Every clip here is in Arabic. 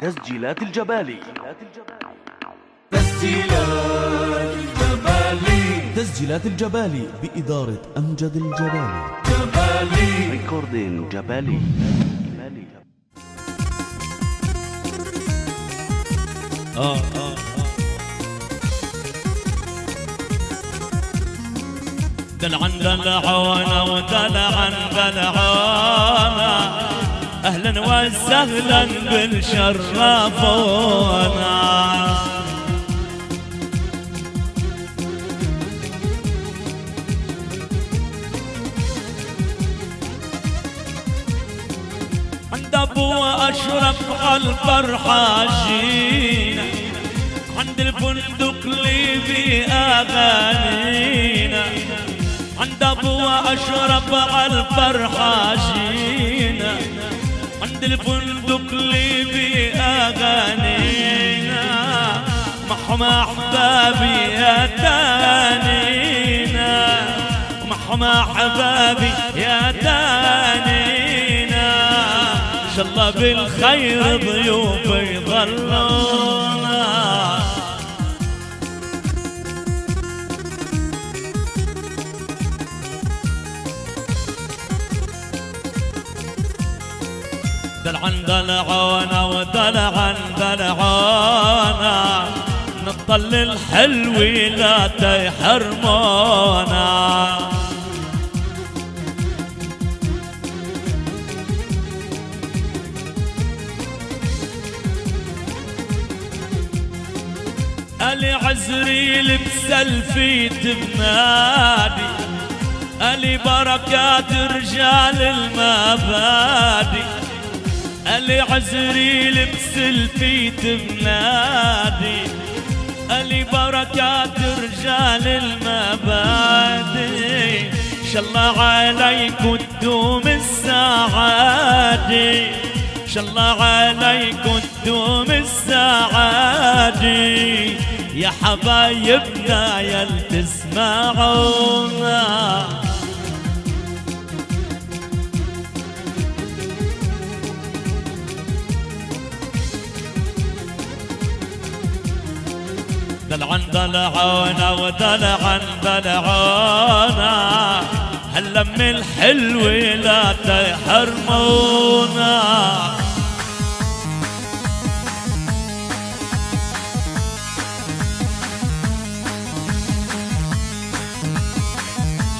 تسجيلات الجبالي. تسجيلات الجبالي. تسجيلات الجبالي بإدارة أمجد الجبالي. جبالي. ريكوردين جبالي. جبالي. آه آه دلعا دلعونا ودلعا دلعونا. أهلا وسهلا بالشرفونا عند أبو أشرف عالفرحه جينا عند الفندق اللي في اغانينا عند أبو أشرف عالفرحه جينا عند الفندق اللي في اغانينا محهم احبابي يا تانينا احبابي يا تانينا ان شاء الله بالخير ضيوف يظلونا دلعا دلعونا ودلعا دلعونا نطل الحلو لا تيحرمونا ألي عزريل بسلفيت بنادي ألي بركات رجال المبادئ. ألي عزريل بسلفيت بنادي ألي بركات رجال المبادئ شاء الله عليكم تدوم السعادة شاء الله عليكم تدوم السعادة يا حبايبنا يا تسمعونا. دلعا دلعونا ودلعا دلعونا هلا من الحلو لا تحرمونا.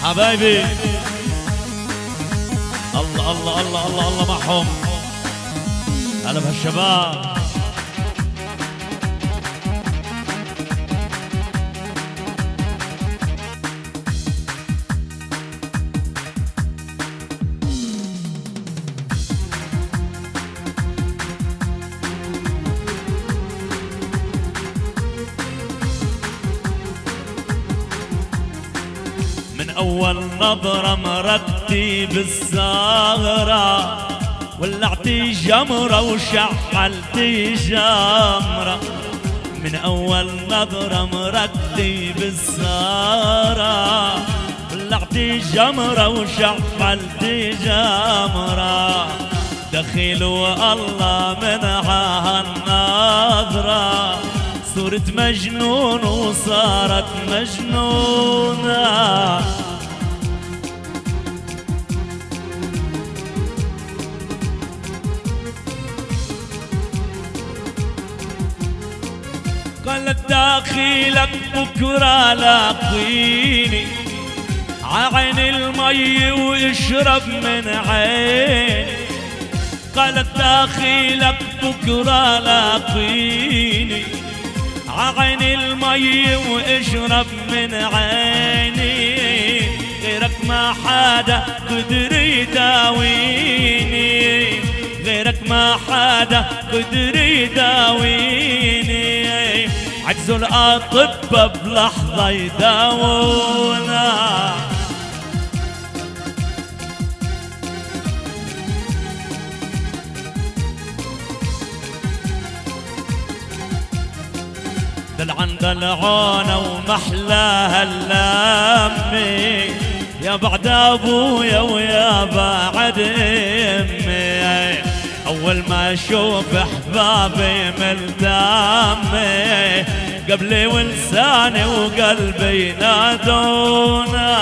حبايبي الله الله الله الله الله معهم هلا بهالشباب. من أول نظرة مرقتي بالزهرة ولعتي جمرة وشحلتي جمرة. من أول نظرة مرقتي بالزهرة ولعتي جمرة وشحلتي جمرة. دخيل والله من هالنظرة صرت مجنون وصارت مجنونة. قالت داخلك بكرة لاقيني. عين المي واشرب من عيني. قالت داخلك بكرة لاقيني. عين المي واشرب من عيني. غيرك ما حدا قدر يداويني. غيرك ما حدا قدر يداويني. عجزوا الأطباء بلحظة يداوونا. دلعن دلعونا ومحلاها اللمي يا بعد أبويا ويا بعد أمي. أول ما أشوف احبابي من دمي قبلي ولساني وقلبي نادونا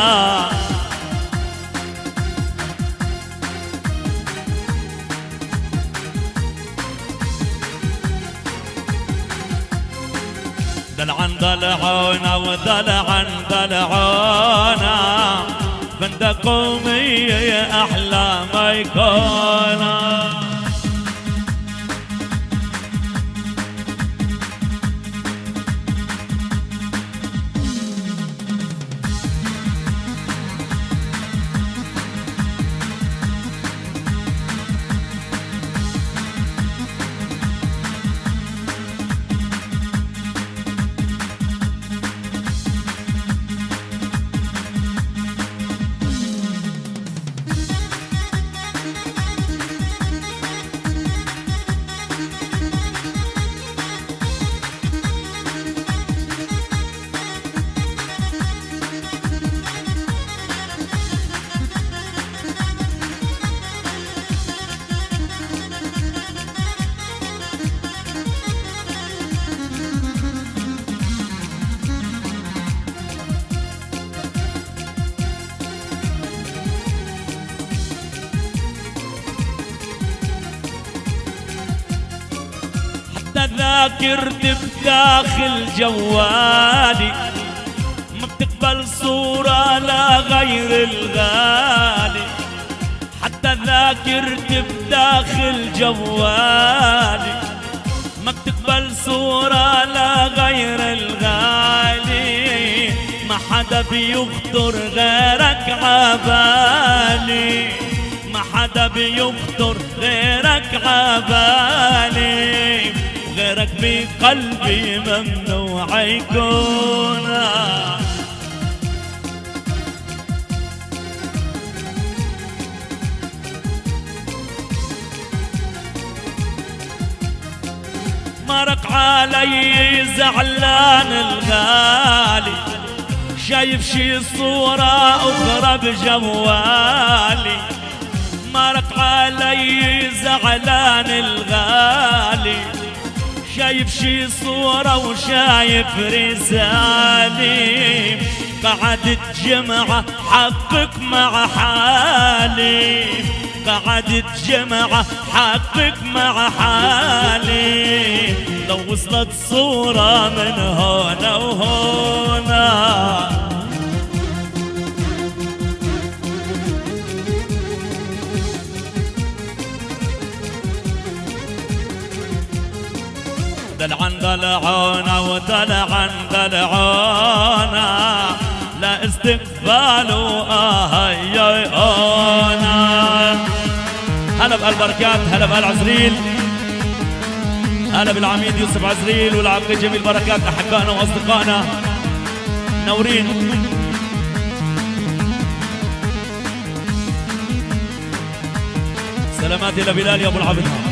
دلعا ضلعونا وضلعا ضلعونا بندق قومي أحلى ما يكون ذاكرتي بداخل جوالي. ما بتقبل صورة لا غير الغالي. حتى ذاكرتي بداخل جوالي. ما بتقبل صورة لا غير الغالي. ما حدا بيخطر غيرك عبالي. ما حدا بيخطر غيرك عبالي. وغيرك بقلبي ممنوع يكون. مرق علي زعلان الغالي. شايف شي صورة أخرى بجوالي. مرق علي زعلان الغالي. شايف شي صورة وشايف رسالي قعدت جمعة حقك مع حالي. قعدت جمعة حقك مع حالي. لو وصلت صورة من هنا وهنا دلعا دلعونا ودلعا دلعونا لا استقبال وآهيونا هلا بالبركات هلا بالعزريل. هلا بالعميد يوسف عزريل والعم جميل بركات أحبائنا وأصدقائنا. نورين. سلامات إلى بلال يا أبو العبد.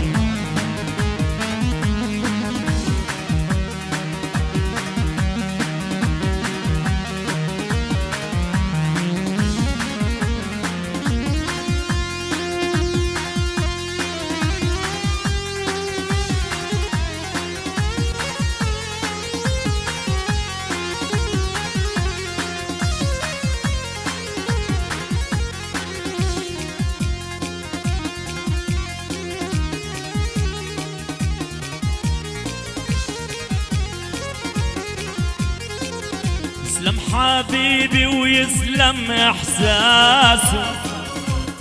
يسلم حبيبي ويسلم إحساسه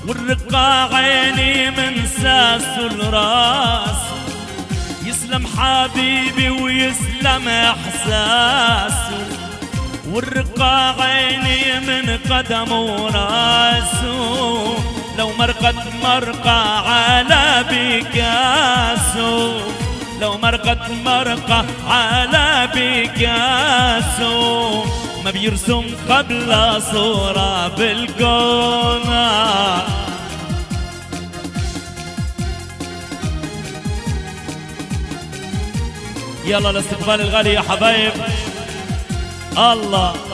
والرقة عيني من ساسه لراسه. يسلم حبيبي ويسلم إحساسه والرقة عيني من قدمه وراسه. لو مرقت مرقة على بيكاسو لو مرقت مرقة على بيكاسو ما بيرسم قبل صورة بالكون يلا الاستقبال الغالي يا حبايب. الله.